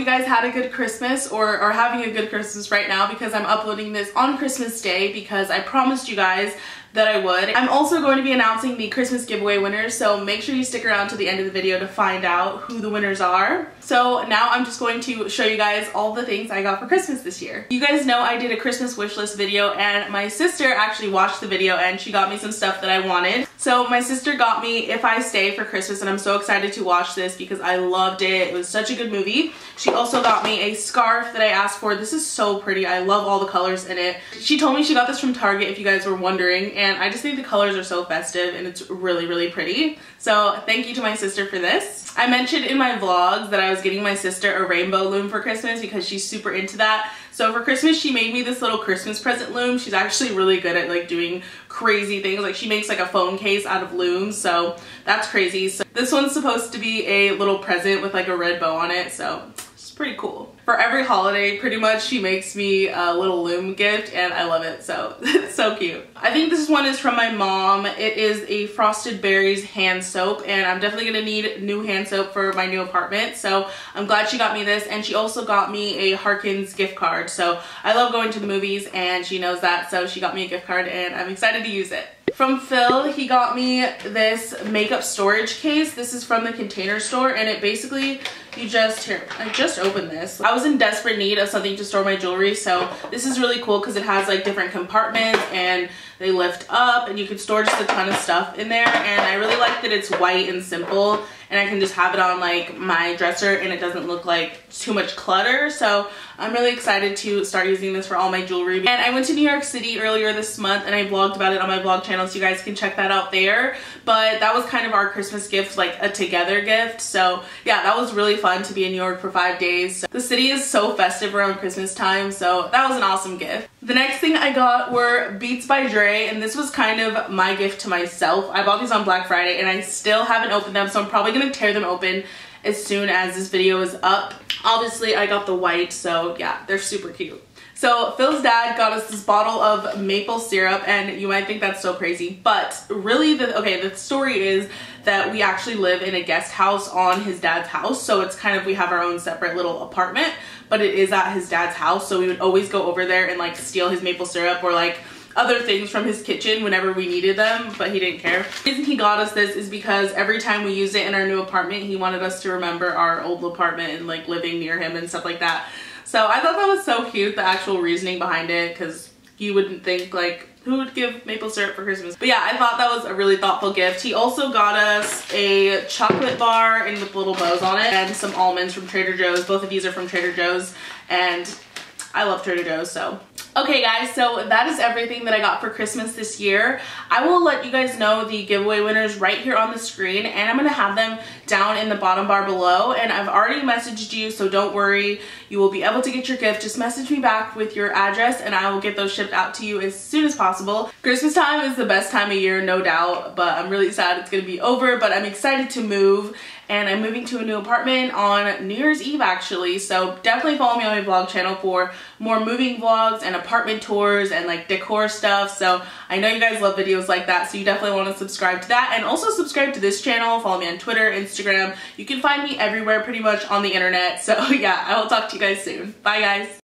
You guys had a good Christmas or are having a good Christmas right now because I'm uploading this on Christmas Day because I promised you guys that I would. I'm also going to be announcing the Christmas giveaway winners, so make sure you stick around to the end of the video to find out who the winners are. So now I'm just going to show you guys all the things I got for Christmas this year. You guys know I did a Christmas wish list video and my sister actually watched the video and she got me some stuff that I wanted. So my sister got me If I Stay for Christmas and I'm so excited to watch this because I loved it. It was such a good movie. She also got me a scarf that I asked for. This is so pretty. I love all the colors in it. She told me she got this from Target if you guys were wondering and I just think the colors are so festive and it's really, really pretty. So thank you to my sister for this. I mentioned in my vlogs that I was getting my sister a rainbow loom for Christmas because she's super into that. So for Christmas, she made me this little Christmas present loom. She's actually really good at like doing crazy things. Like she makes like a phone case out of looms. So that's crazy. So this one's supposed to be a little present with like a red bow on it. So pretty cool. For every holiday, pretty much, she makes me a little loom gift and I love it, so it's so cute. I think this one is from my mom. It is a Frosted Berries hand soap and I'm definitely gonna need new hand soap for my new apartment, so I'm glad she got me this and she also got me a Harkins gift card. So I love going to the movies and she knows that, so she got me a gift card and I'm excited to use it. From Phil, he got me this makeup storage case. This is from the Container Store and it basically, you just, here, I just opened this. I was in desperate need of something to store my jewelry so this is really cool because it has like different compartments and they lift up and you can store just a ton of stuff in there and I really like that it's white and simple and I can just have it on like my dresser and it doesn't look like too much clutter. So I'm really excited to start using this for all my jewelry. And I went to New York City earlier this month and I vlogged about it on my vlog channel so you guys can check that out there. But that was kind of our Christmas gift, like a together gift. So yeah, that was really fun to be in New York for five days. The city is so festive around Christmas time. So that was an awesome gift. The next thing I got were Beats by Dre and this was kind of my gift to myself. I bought these on Black Friday and I still haven't opened them so I'm probably gonna tear them open as soon as this video is up. Obviously I got the white so yeah they're super cute. So Phil's dad got us this bottle of maple syrup and you might think that's so crazy, but really the, okay, the story is that we actually live in a guest house on his dad's house. So it's kind of, we have our own separate little apartment, but it is at his dad's house. So we would always go over there and like steal his maple syrup or like other things from his kitchen whenever we needed them, but he didn't care. The reason he got us this is because every time we use it in our new apartment, he wanted us to remember our old apartment and like living near him and stuff like that. So I thought that was so cute, the actual reasoning behind it, because you wouldn't think like, who would give maple syrup for Christmas? But yeah, I thought that was a really thoughtful gift. He also got us a chocolate bar and with little bows on it and some almonds from Trader Joe's. Both of these are from Trader Joe's and I love Trader Joe's, so Okay guys, so that is everything that I got for Christmas this year. I will let you guys know the giveaway winners right here on the screen and I'm to have them down in the bottom bar below and I've already messaged you so don't worry. You will be able to get your gift. Just message me back with your address and I will get those shipped out to you as soon as possible. Christmas time is the best time of year, no doubt, but I'm really sad it's to be over, but I'm excited to move and I'm moving to a new apartment on New Year's Eve actually. So definitely follow me on my vlog channel for more moving vlogs and apartment tours and like decor stuff. So I know you guys love videos like that. So you definitely want to subscribe to that and also subscribe to this channel. Follow me on Twitter, Instagram. You can find me everywhere pretty much on the internet. So yeah, I will talk to you guys soon. Bye guys.